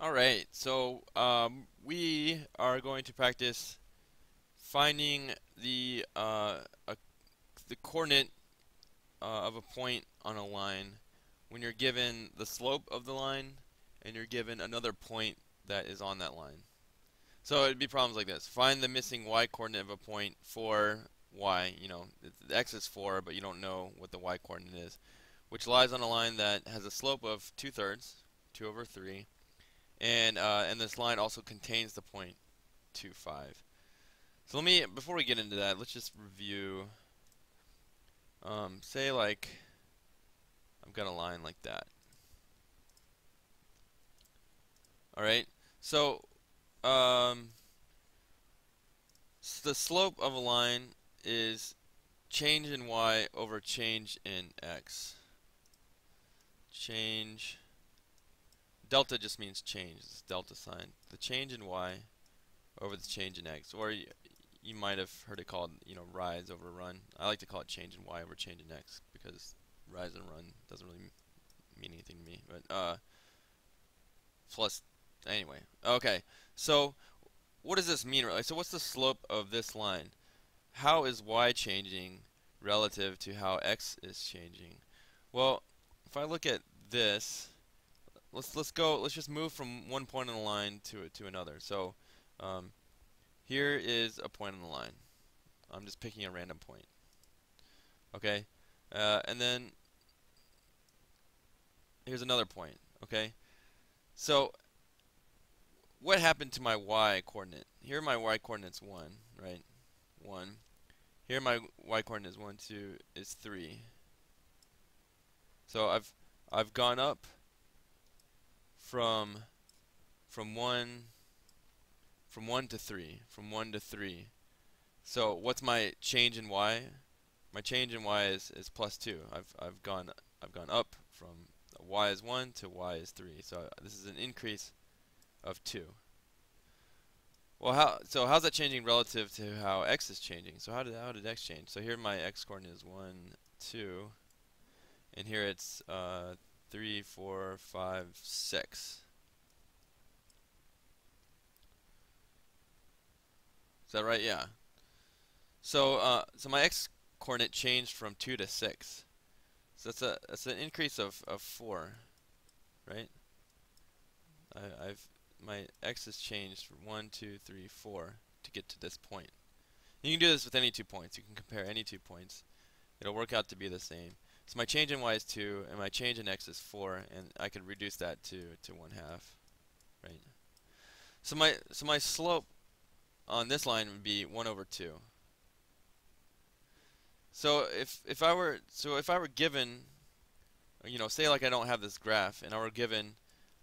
Alright, so um, we are going to practice finding the uh, a, the coordinate uh, of a point on a line when you're given the slope of the line and you're given another point that is on that line. So it'd be problems like this. Find the missing y coordinate of a point for y, you know, the x is 4, but you don't know what the y coordinate is, which lies on a line that has a slope of 2 thirds, 2 over 3, and uh, and this line also contains the point 2, 5. So let me, before we get into that, let's just review, um, say like, I've got a line like that. Alright, so, um, the slope of a line is change in y over change in x. Change delta just means change. It's delta sign. The change in y over the change in x. Or you, you might have heard it called, you know, rise over run. I like to call it change in y over change in x because rise and run doesn't really mean anything to me. But uh, plus, anyway. Okay, so what does this mean really? So what's the slope of this line? How is y changing relative to how x is changing? Well, if I look at this, let's let's go. Let's just move from one point on the line to to another. So um, here is a point on the line. I'm just picking a random point. Okay, uh, and then here's another point. Okay, so what happened to my y coordinate? Here my y coordinate's one, right? One. Here my y coordinate is one, two, is three. So I've I've gone up from from one from one to three from one to three. So what's my change in y? My change in y is, is plus two. I've, I've gone I've gone up from y is one to y is three. So this is an increase of two. Well how so how's that changing relative to how x is changing? So how did how did x change? So here my x coordinate is one two and here it's uh, three, four, five, six. Is that right? Yeah. So, uh, so my x coordinate changed from two to six. So that's a that's an increase of of four, right? I, I've my x has changed from one, two, three, four to get to this point. You can do this with any two points. You can compare any two points. It'll work out to be the same. So my change in y is 2, and my change in x is 4, and I could reduce that to, to 1 half, right? So my, so my slope on this line would be 1 over 2. So if, if I were, so if I were given, you know, say like I don't have this graph, and I were given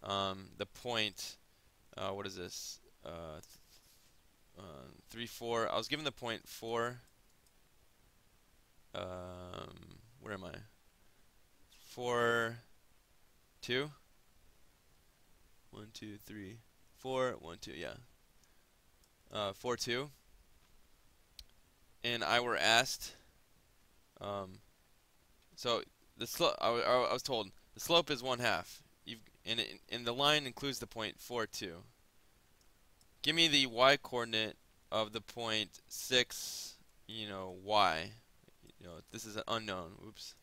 um, the point, uh, what is this, uh, uh, 3, 4, I was given the point 4, um, where am I? Four, two. One, two, three, four, one, two, yeah. Uh, four, two. And I were asked, um, so the slope, I, I, was told, the slope is one half. You've, and, it, and the line includes the point four, two. Give me the y coordinate of the point six, you know, y. You know, this is an unknown. Oops.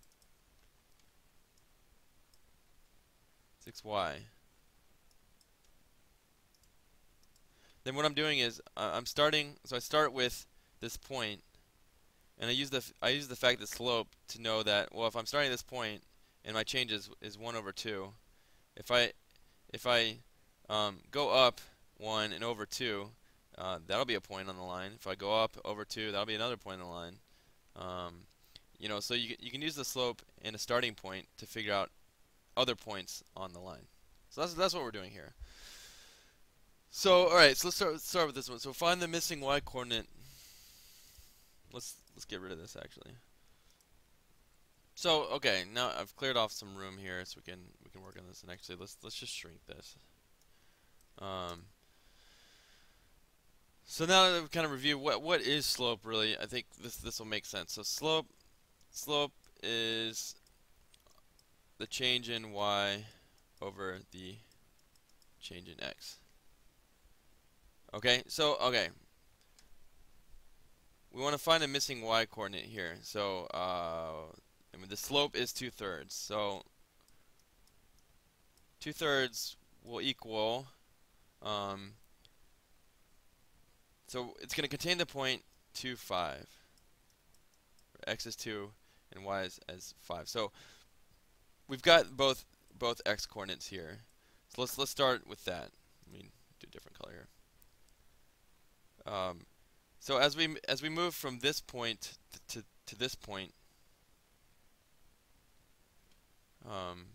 6y. Then what I'm doing is uh, I'm starting, so I start with this point, and I use the I use the fact that slope to know that well if I'm starting this point and my change is is one over two, if I if I um, go up one and over two, uh, that'll be a point on the line. If I go up over two, that'll be another point on the line. Um, you know, so you you can use the slope and a starting point to figure out other points on the line. So that's that's what we're doing here. So all right, so let's start start with this one. So find the missing y coordinate. Let's let's get rid of this actually. So okay, now I've cleared off some room here, so we can we can work on this. And actually, let's let's just shrink this. Um. So now that we've kind of review what what is slope really, I think this this will make sense. So slope slope is the change in y over the change in x. Okay, so, okay. We want to find a missing y coordinate here. So, uh, I mean, the slope is 2 thirds. So, 2 thirds will equal, um, so it's going to contain the point 2, 5. X is 2 and y is as 5. So, we've got both both x coordinates here. So let's let's start with that. Let me do a different color here. Um, so as we as we move from this point to to, this point, um,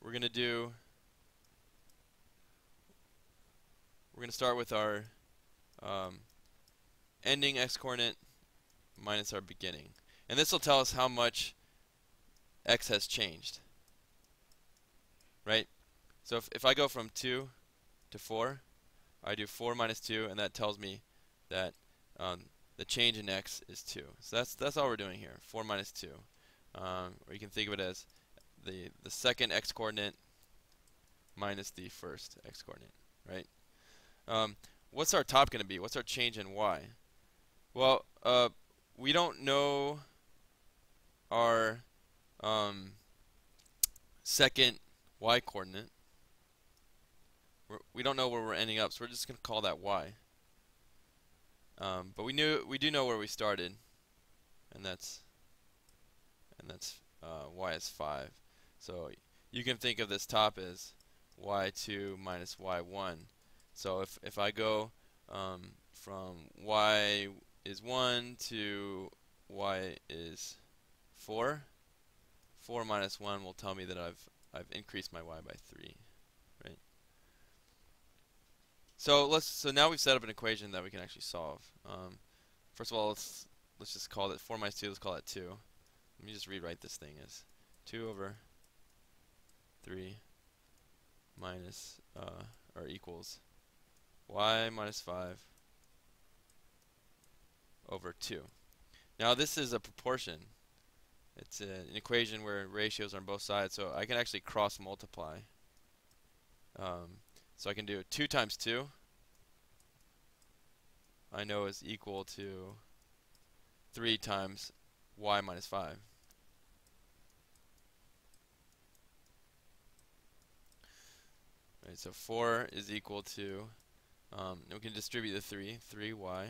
we're gonna do. We're gonna start with our um, ending x coordinate minus our beginning, and this will tell us how much x has changed. Right? So if, if I go from 2 to 4, I do 4 minus 2, and that tells me that um, the change in x is 2. So that's that's all we're doing here, 4 minus 2. Um, or you can think of it as the, the second x coordinate minus the first x coordinate, right? Um, what's our top going to be? What's our change in y? Well, uh, we don't know our um, second y coordinate. We're, we do not know where we're ending up, so we're just going to call that y. Um, but we knew we do know where we started, and that's and that's uh, y is 5. So you can think of this top as y2 minus y1. So if, if I go um, from y is 1 to y is 4, 4 minus 1 will tell me that I've I've increased my y by 3, right? So let's so now we've set up an equation that we can actually solve. Um, first of all, let's let's just call it 4 minus 2. Let's call it 2. Let me just rewrite this thing as 2 over 3 minus uh, or equals y minus 5 over 2. Now this is a proportion. It's an equation where ratios are on both sides, so I can actually cross multiply. Um, so I can do 2 times 2 I know is equal to 3 times y minus 5. Right, so 4 is equal to, um, we can distribute the 3, 3y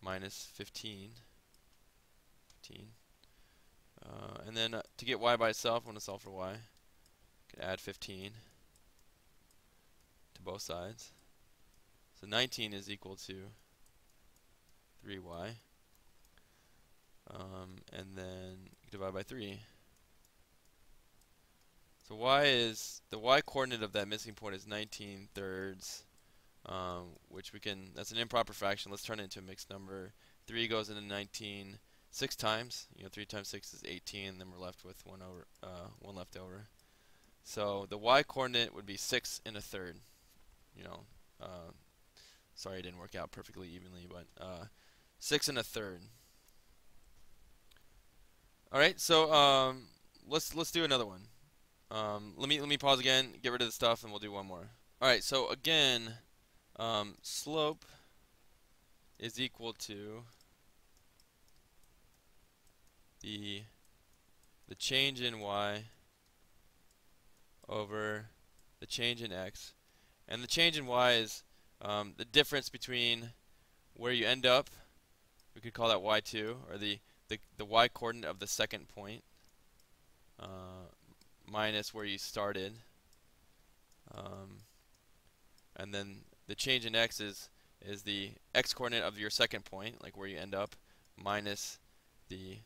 minus 15. 15. Uh, and then uh, to get y by itself, I want to solve for y. Can add 15 to both sides. So 19 is equal to 3y. Um, and then divide by 3. So y is, the y coordinate of that missing point is 19 thirds, um, which we can, that's an improper fraction. Let's turn it into a mixed number. 3 goes into 19 six times. You know, 3 times 6 is 18, and then we're left with one over, uh, one left over. So the y coordinate would be 6 and a third. You know, uh, sorry it didn't work out perfectly evenly, but uh, 6 and a third. All right, so um, let's let's do another one. Um, let me let me pause again, get rid of the stuff, and we'll do one more. All right, so again, um, slope is equal to the the change in y over the change in x. And the change in y is um, the difference between where you end up, we could call that y2, or the, the, the y coordinate of the second point, uh, minus where you started. Um, and then the change in x is, is the x coordinate of your second point, like where you end up, minus the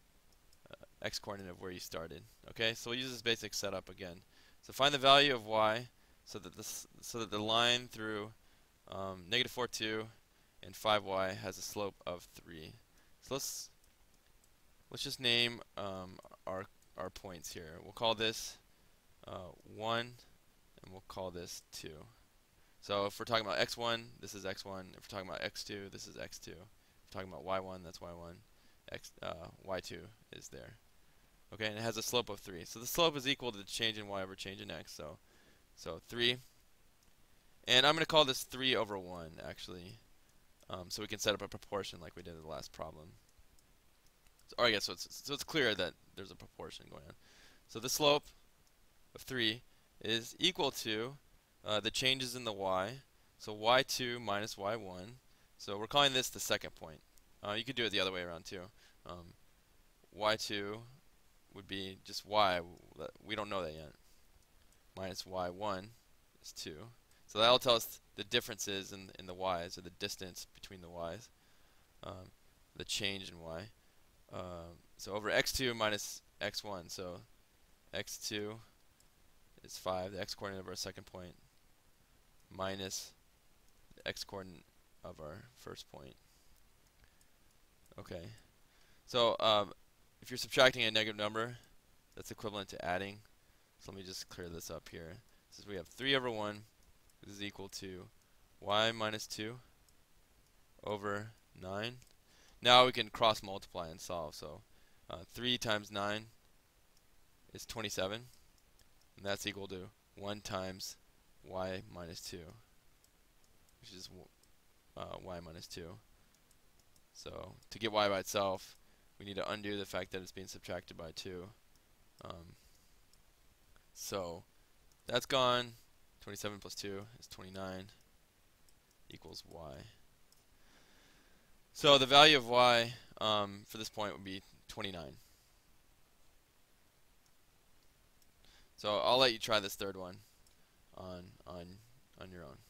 x coordinate of where you started. Okay, so we'll use this basic setup again. So find the value of y so that this so that the line through um, negative 4 2 and 5y has a slope of 3. So let's let's just name um, our our points here. We'll call this uh, 1 and we'll call this 2. So if we're talking about x1, this is x1. If we're talking about x2, this is x2. If we're talking about y1, that's y1. X, uh, y2 is there. Okay, and it has a slope of 3. So the slope is equal to the change in y over change in x. So, so 3 And I'm going to call this 3 over 1, actually. Um, so we can set up a proportion like we did in the last problem. So, or I guess so it's, so it's clear that there's a proportion going on. So the slope of 3 is equal to uh, the changes in the y. So y2 minus y1. So we're calling this the second point. Uh, you could do it the other way around too. Um, y2 would be just y. We don't know that yet. Minus y1 is 2. So that'll tell us the differences in, in the y's, or the distance between the y's, um, the change in y. Uh, so over x2 minus x1, so x2 is 5, the x-coordinate of our second point, minus the x-coordinate of our first point. Okay. So um, if you're subtracting a negative number, that's equivalent to adding. So let me just clear this up here. So we have 3 over 1 is equal to y minus 2 over 9. Now we can cross multiply and solve. So uh, 3 times 9 is 27. And that's equal to 1 times y minus 2, which is uh, y minus 2. So to get y by itself, we need to undo the fact that it's being subtracted by 2. Um, so that's gone. 27 plus 2 is 29 equals y. So the value of y um, for this point would be 29. So I'll let you try this third one on on on your own.